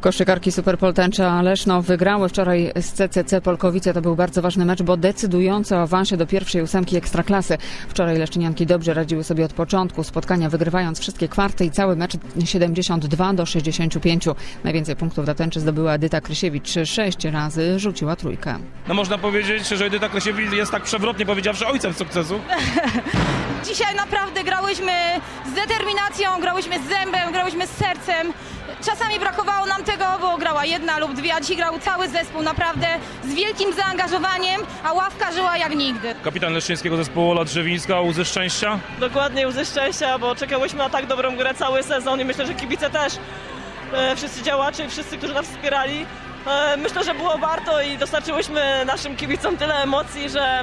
Koszykarki Superpol Tęcza Leszno wygrały wczoraj z CCC Polkowice. To był bardzo ważny mecz, bo decydujący o awansie do pierwszej ósemki Ekstraklasy. Wczoraj Leszczynianki dobrze radziły sobie od początku spotkania, wygrywając wszystkie kwarty i cały mecz 72 do 65. Najwięcej punktów dla Tęczy zdobyła Edyta Krysiewicz. Sześć razy rzuciła trójkę. No można powiedzieć, że Edyta Krasiewicz jest tak przewrotnie powiedziawszy ojcem sukcesu. Dzisiaj naprawdę grałyśmy z determinacją, grałyśmy z zębem, grałyśmy z sercem. Czasami brakowało nam tego, bo grała jedna lub dwie, a dzisiaj grał cały zespół naprawdę z wielkim zaangażowaniem, a ławka żyła jak nigdy. Kapitan leszczyńskiego zespołu Ola Drzewińska, łzy szczęścia. Dokładnie łzy szczęścia, bo czekałyśmy na tak dobrą grę cały sezon i myślę, że kibice też, e, wszyscy działacze, wszyscy, którzy nas wspierali. E, myślę, że było warto i dostarczyłyśmy naszym kibicom tyle emocji, że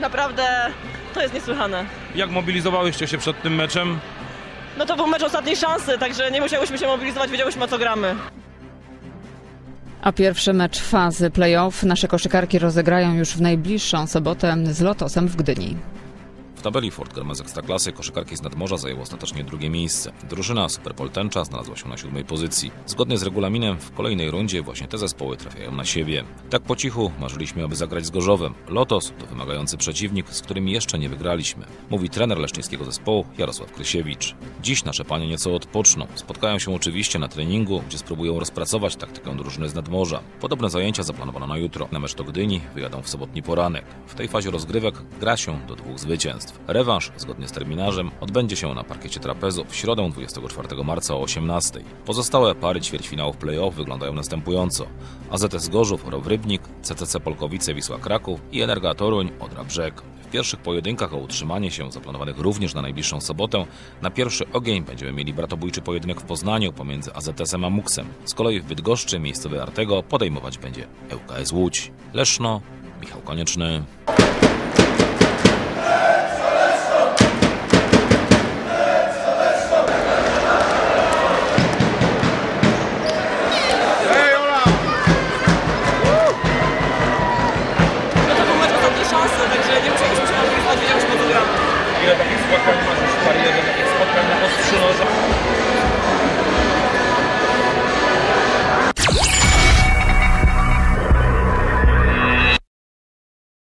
naprawdę to jest niesłychane. Jak mobilizowałyście się przed tym meczem? No to był mecz ostatniej szansy, także nie musiałyśmy się mobilizować, wiedziałyśmy o co gramy. A pierwszy mecz fazy playoff nasze koszykarki rozegrają już w najbliższą sobotę z Lotosem w Gdyni. W tabeli Fort Germez Ekstraklasy koszykarki z nadmorza zajęły ostatecznie drugie miejsce. Drużyna Superpol Tęcza znalazła się na siódmej pozycji. Zgodnie z regulaminem w kolejnej rundzie właśnie te zespoły trafiają na siebie. Tak po cichu marzyliśmy, aby zagrać z Gorzowem. Lotos to wymagający przeciwnik, z którym jeszcze nie wygraliśmy. Mówi trener leszczyńskiego zespołu Jarosław Krysiewicz. Dziś nasze panie nieco odpoczną. Spotkają się oczywiście na treningu, gdzie spróbują rozpracować taktykę drużyny z nadmorza. Podobne zajęcia zaplanowano na jutro. Na mecz do Gdyni wyjadą w sobotni poranek. W tej fazie rozgrywek gra się do dwóch zwycięstw. Rewanż, zgodnie z terminarzem, odbędzie się na parkiecie trapezu w środę 24 marca o 18. Pozostałe pary ćwierćfinałów play-off wyglądają następująco. AZS Gorzów, Row Rybnik, CCC Polkowice, Wisła Kraków i Energa Toruń, Odra Brzeg. W pierwszych pojedynkach o utrzymanie się, zaplanowanych również na najbliższą sobotę, na pierwszy ogień będziemy mieli bratobójczy pojedynek w Poznaniu pomiędzy AZS-em a Muksem. Z kolei w Bydgoszczy miejscowy Artego podejmować będzie ŁKS Łódź. Leszno, Michał Konieczny.